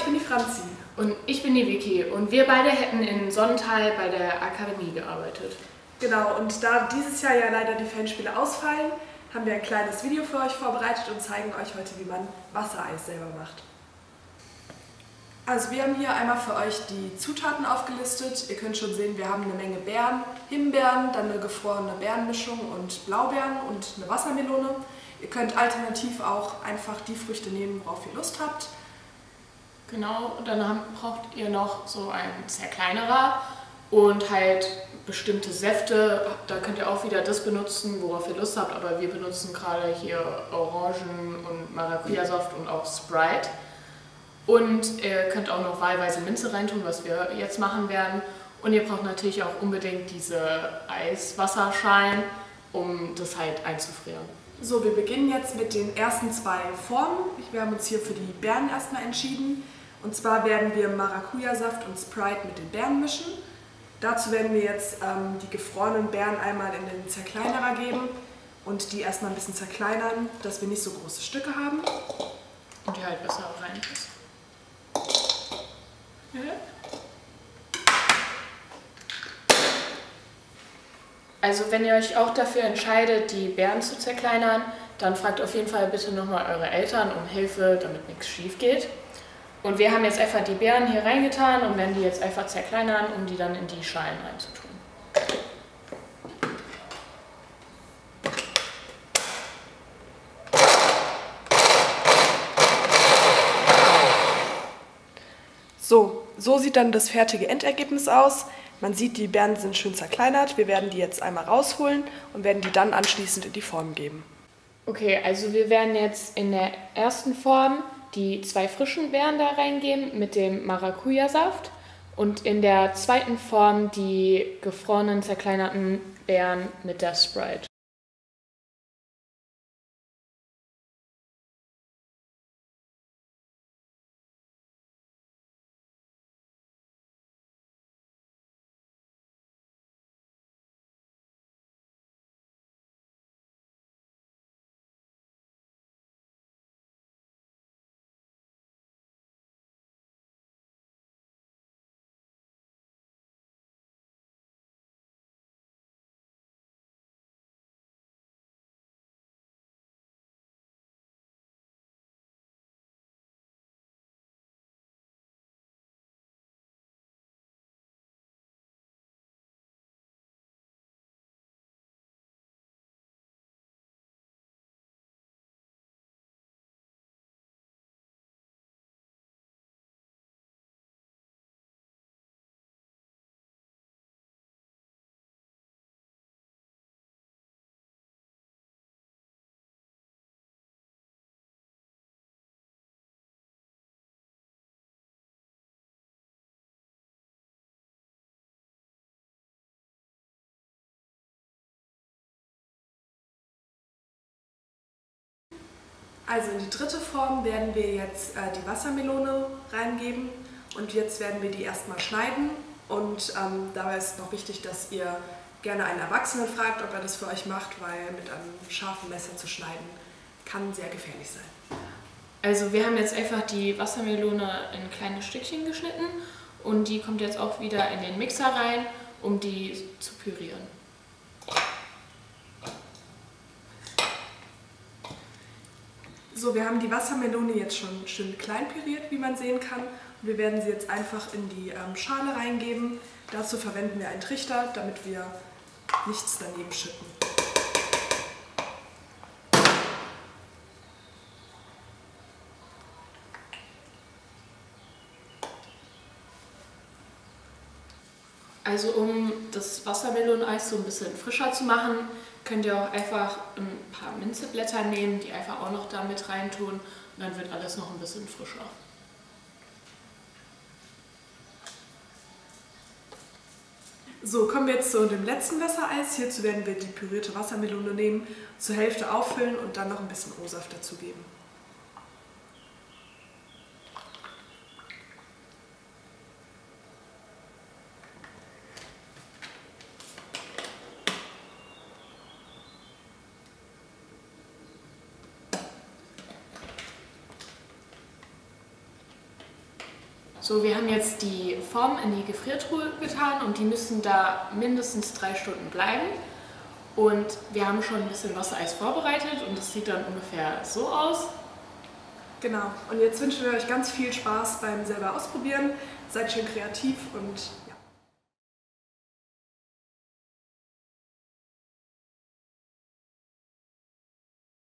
ich bin die Franzi. Und ich bin die Vicky und wir beide hätten in Sonnental bei der Akademie gearbeitet. Genau, und da dieses Jahr ja leider die Fanspiele ausfallen, haben wir ein kleines Video für euch vorbereitet und zeigen euch heute, wie man Wassereis selber macht. Also wir haben hier einmal für euch die Zutaten aufgelistet. Ihr könnt schon sehen, wir haben eine Menge Beeren, Himbeeren, dann eine gefrorene Beerenmischung und Blaubeeren und eine Wassermelone. Ihr könnt alternativ auch einfach die Früchte nehmen, worauf ihr Lust habt. Genau, und dann haben, braucht ihr noch so ein zerkleinerer und halt bestimmte Säfte. Da könnt ihr auch wieder das benutzen, worauf ihr Lust habt, aber wir benutzen gerade hier Orangen- und Maracuja-Saft und auch Sprite. Und ihr könnt auch noch wahlweise Minze reintun, was wir jetzt machen werden. Und ihr braucht natürlich auch unbedingt diese Eiswasserschalen, um das halt einzufrieren. So, wir beginnen jetzt mit den ersten zwei Formen. Wir haben uns hier für die Beeren erstmal entschieden. Und zwar werden wir Maracuja-Saft und Sprite mit den Beeren mischen. Dazu werden wir jetzt ähm, die gefrorenen Beeren einmal in den Zerkleinerer geben und die erstmal ein bisschen zerkleinern, dass wir nicht so große Stücke haben. Und die halt besser reinpassen. Also wenn ihr euch auch dafür entscheidet, die Beeren zu zerkleinern, dann fragt auf jeden Fall bitte nochmal eure Eltern um Hilfe, damit nichts schief geht. Und wir haben jetzt einfach die Beeren hier reingetan und werden die jetzt einfach zerkleinern, um die dann in die Schalen reinzutun. So, so sieht dann das fertige Endergebnis aus. Man sieht, die Beeren sind schön zerkleinert. Wir werden die jetzt einmal rausholen und werden die dann anschließend in die Form geben. Okay, also wir werden jetzt in der ersten Form die zwei frischen Beeren da reingeben mit dem Maracuja-Saft und in der zweiten Form die gefrorenen, zerkleinerten Beeren mit der Sprite. Also in die dritte Form werden wir jetzt äh, die Wassermelone reingeben und jetzt werden wir die erstmal schneiden und ähm, dabei ist noch wichtig, dass ihr gerne einen Erwachsenen fragt, ob er das für euch macht, weil mit einem scharfen Messer zu schneiden kann sehr gefährlich sein. Also wir haben jetzt einfach die Wassermelone in kleine Stückchen geschnitten und die kommt jetzt auch wieder in den Mixer rein, um die zu pürieren. So, wir haben die Wassermelone jetzt schon schön klein püriert, wie man sehen kann. Und wir werden sie jetzt einfach in die ähm, Schale reingeben. Dazu verwenden wir einen Trichter, damit wir nichts daneben schütten. Also um das Wassermeloneis so ein bisschen frischer zu machen, könnt ihr auch einfach ein paar Minzeblätter nehmen, die einfach auch noch da mit reintun und dann wird alles noch ein bisschen frischer. So, kommen wir jetzt zu dem letzten Wassereis. Hierzu werden wir die pürierte Wassermelone nehmen, zur Hälfte auffüllen und dann noch ein bisschen O-Saft dazugeben. So, wir haben jetzt die Formen in die Gefriertruhe getan und die müssen da mindestens drei Stunden bleiben. Und wir haben schon ein bisschen Wassereis vorbereitet und das sieht dann ungefähr so aus. Genau. Und jetzt wünschen wir euch ganz viel Spaß beim selber ausprobieren. Seid schön kreativ und